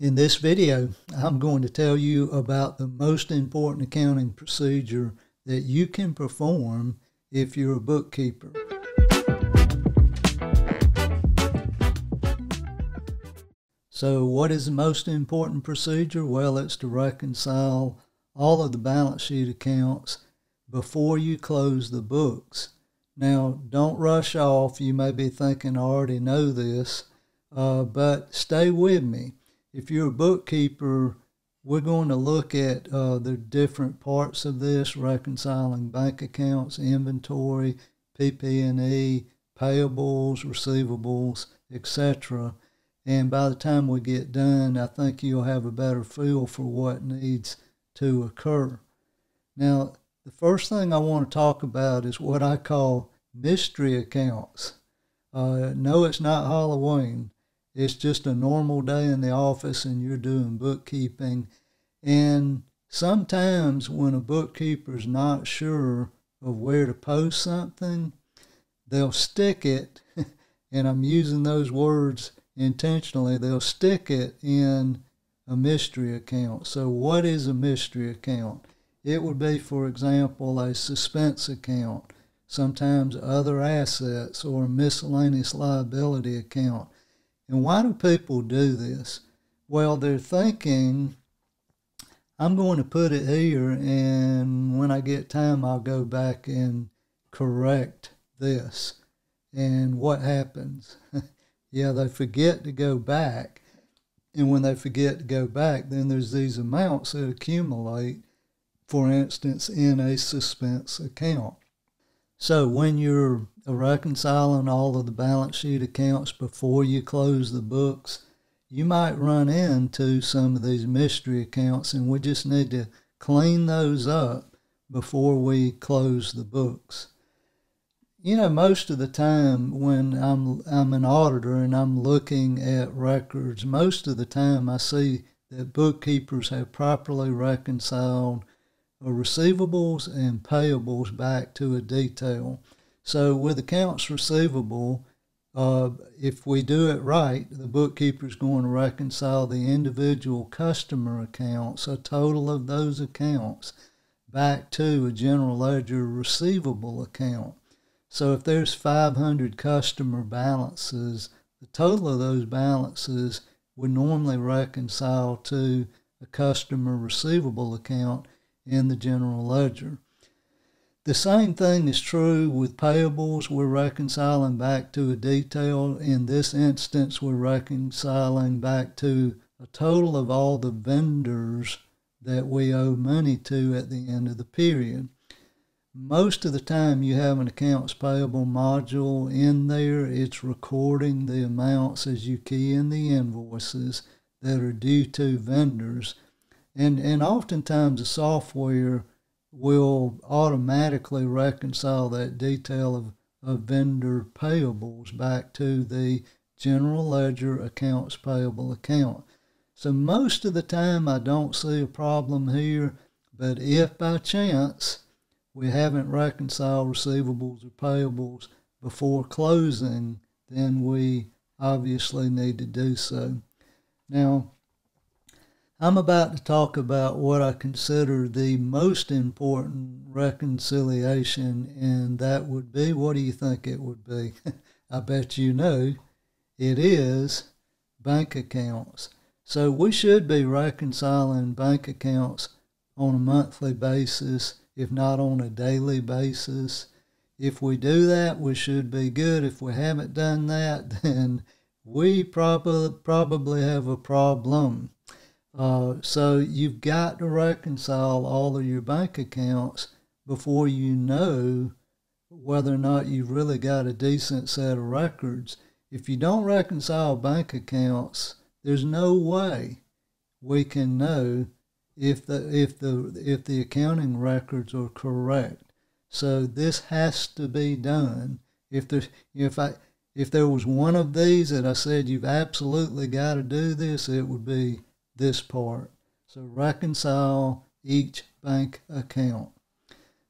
In this video, I'm going to tell you about the most important accounting procedure that you can perform if you're a bookkeeper. So, what is the most important procedure? Well, it's to reconcile all of the balance sheet accounts before you close the books. Now, don't rush off. You may be thinking, I already know this, uh, but stay with me if you're a bookkeeper, we're going to look at uh, the different parts of this, reconciling bank accounts, inventory, PP&E, payables, receivables, etc. And by the time we get done, I think you'll have a better feel for what needs to occur. Now, the first thing I want to talk about is what I call mystery accounts. Uh, no, it's not Halloween it's just a normal day in the office and you're doing bookkeeping. And sometimes when a bookkeeper's not sure of where to post something, they'll stick it, and I'm using those words intentionally, they'll stick it in a mystery account. So, what is a mystery account? It would be, for example, a suspense account, sometimes other assets, or a miscellaneous liability account. And why do people do this? Well, they're thinking, I'm going to put it here, and when I get time, I'll go back and correct this. And what happens? yeah, they forget to go back. And when they forget to go back, then there's these amounts that accumulate, for instance, in a suspense account. So when you're reconciling all of the balance sheet accounts before you close the books, you might run into some of these mystery accounts, and we just need to clean those up before we close the books. You know, most of the time when I'm I'm an auditor and I'm looking at records, most of the time I see that bookkeepers have properly reconciled receivables and payables back to a detail. So with accounts receivable, uh, if we do it right, the bookkeeper is going to reconcile the individual customer accounts, a total of those accounts, back to a general ledger receivable account. So if there's 500 customer balances, the total of those balances would normally reconcile to a customer receivable account in the general ledger. The same thing is true with payables. We're reconciling back to a detail. In this instance, we're reconciling back to a total of all the vendors that we owe money to at the end of the period. Most of the time, you have an accounts payable module in there. It's recording the amounts as you key in the invoices that are due to vendors and and oftentimes the software will automatically reconcile that detail of, of vendor payables back to the general ledger accounts payable account. So most of the time I don't see a problem here, but if by chance we haven't reconciled receivables or payables before closing, then we obviously need to do so. Now, I'm about to talk about what I consider the most important reconciliation, and that would be what do you think it would be? I bet you know it is bank accounts. So we should be reconciling bank accounts on a monthly basis, if not on a daily basis. If we do that, we should be good. If we haven't done that, then we probably probably have a problem. Uh, so you've got to reconcile all of your bank accounts before you know whether or not you've really got a decent set of records. If you don't reconcile bank accounts, there's no way we can know if the if the if the accounting records are correct. So this has to be done. If there if I if there was one of these that I said you've absolutely got to do this, it would be this part. So reconcile each bank account.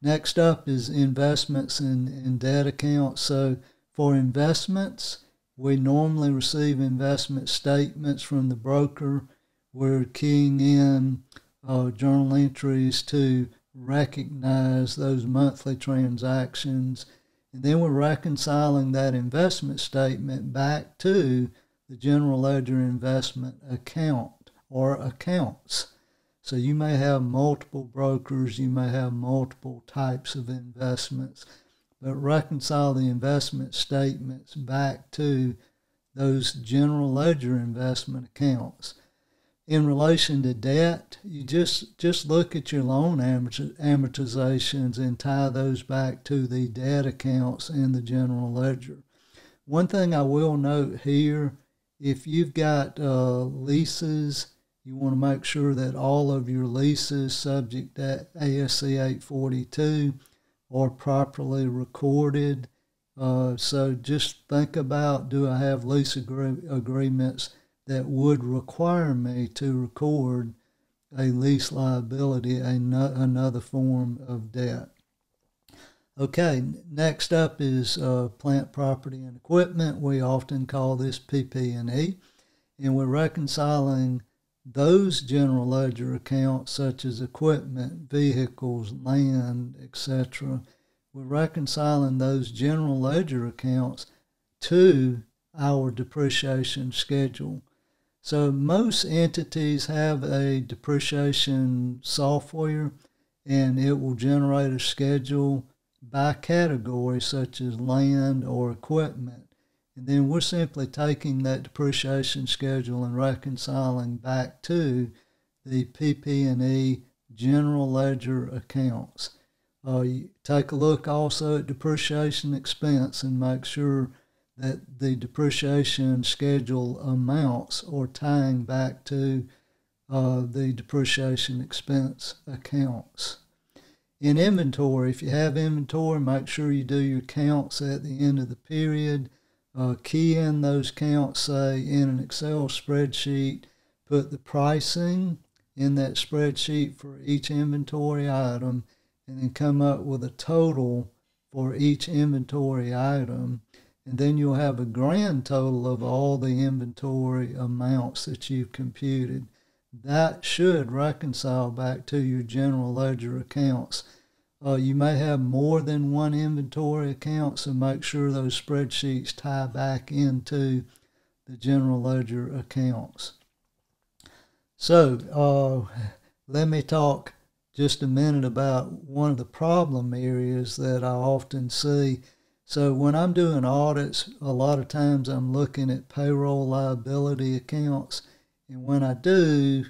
Next up is investments and, and debt accounts. So for investments, we normally receive investment statements from the broker. we're keying in uh, journal entries to recognize those monthly transactions. And then we're reconciling that investment statement back to the general ledger investment account or accounts. So you may have multiple brokers, you may have multiple types of investments, but reconcile the investment statements back to those general ledger investment accounts in relation to debt, you just just look at your loan amortizations and tie those back to the debt accounts in the general ledger. One thing I will note here, if you've got uh, leases, you want to make sure that all of your leases subject to ASC 842 are properly recorded. Uh, so just think about do I have lease agree- agreements that would require me to record a lease liability, another form of debt. Okay, next up is uh, plant property and equipment. We often call this PP&E, and we're reconciling those general ledger accounts such as equipment, vehicles, land, etc. We're reconciling those general ledger accounts to our depreciation schedule. So most entities have a depreciation software and it will generate a schedule by category such as land or equipment. And then we're simply taking that depreciation schedule and reconciling back to the PP&E general ledger accounts. Uh, take a look also at depreciation expense and make sure that the depreciation schedule amounts are tying back to uh, the depreciation expense accounts. In inventory, if you have inventory, make sure you do your counts at the end of the period. Uh, key in those counts, say, in an Excel spreadsheet. Put the pricing in that spreadsheet for each inventory item, and then come up with a total for each inventory item and then you'll have a grand total of all the inventory amounts that you've computed. That should reconcile back to your general ledger accounts. Uh, you may have more than one inventory account, so make sure those spreadsheets tie back into the general ledger accounts. So, uh, let me talk just a minute about one of the problem areas that I often see so when I'm doing audits, a lot of times I'm looking at payroll liability accounts. And when I do,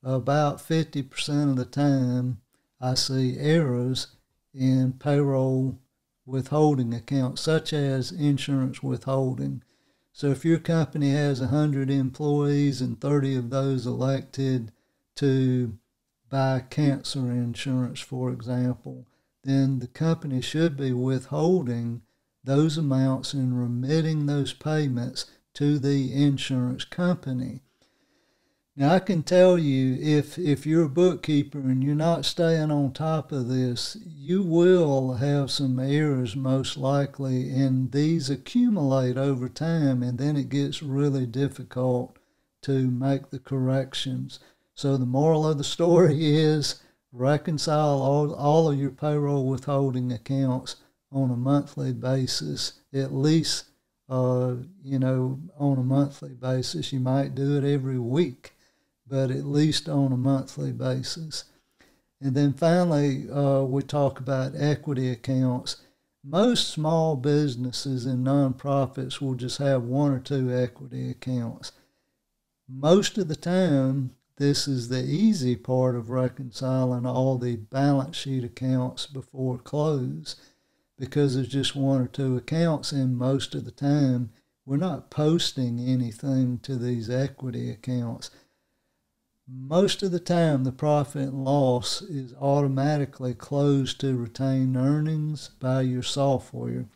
about 50% of the time, I see errors in payroll withholding accounts, such as insurance withholding. So if your company has 100 employees and 30 of those elected to buy cancer insurance, for example, then the company should be withholding those amounts and remitting those payments to the insurance company. Now I can tell you if if you're a bookkeeper and you're not staying on top of this, you will have some errors most likely and these accumulate over time and then it gets really difficult to make the corrections. So the moral of the story is reconcile all, all of your payroll withholding accounts on a monthly basis, at least, uh, you know, on a monthly basis. You might do it every week, but at least on a monthly basis. And then finally, uh, we talk about equity accounts. Most small businesses and nonprofits will just have one or two equity accounts. Most of the time, this is the easy part of reconciling all the balance sheet accounts before close because there's just one or two accounts, and most of the time we're not posting anything to these equity accounts. Most of the time, the profit and loss is automatically closed to retained earnings by your software.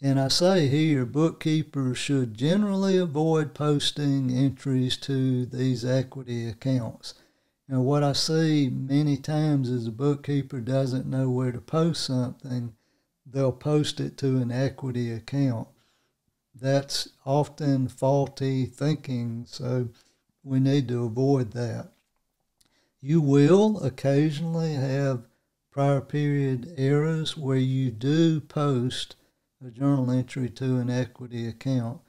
And I say here, bookkeepers should generally avoid posting entries to these equity accounts. Now, what I see many times is a bookkeeper doesn't know where to post something, they'll post it to an equity account. That's often faulty thinking. So, we need to avoid that. You will occasionally have prior period errors where you do post a journal entry to an equity account.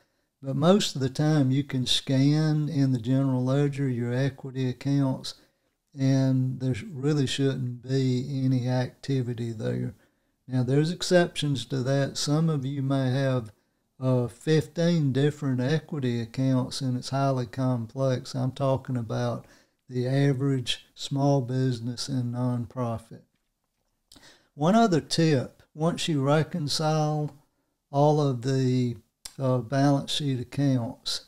But most of the time, you can scan in the general ledger your equity accounts, and there really shouldn't be any activity there. Now, there's exceptions to that. Some of you may have uh, 15 different equity accounts, and it's highly complex. I'm talking about the average small business and nonprofit. One other tip once you reconcile all of the uh, balance sheet accounts,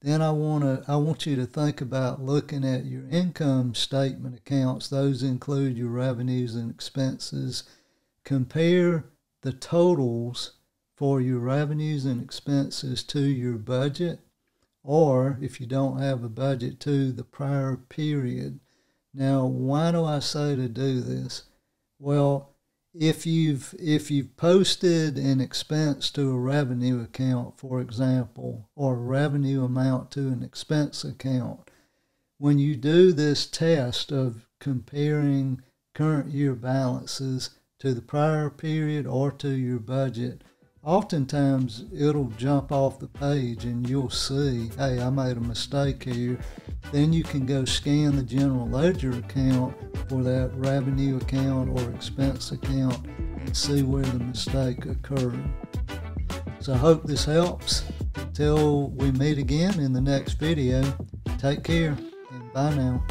then I want to I want you to think about looking at your income statement accounts. Those include your revenues and expenses. Compare the totals for your revenues and expenses to your budget or if you don't have a budget to the prior period. Now, why do I say to do this? Well, if you've if you've posted an expense to a revenue account, for example, or a revenue amount to an expense account, when you do this test of comparing current year balances to the prior period or to your budget, oftentimes it'll jump off the page and you'll see, hey, I made a mistake here. Then you can go scan the general ledger account for that revenue account or expense account and see where the mistake occurred. So I hope this helps. Until we meet again in the next video, take care and bye now.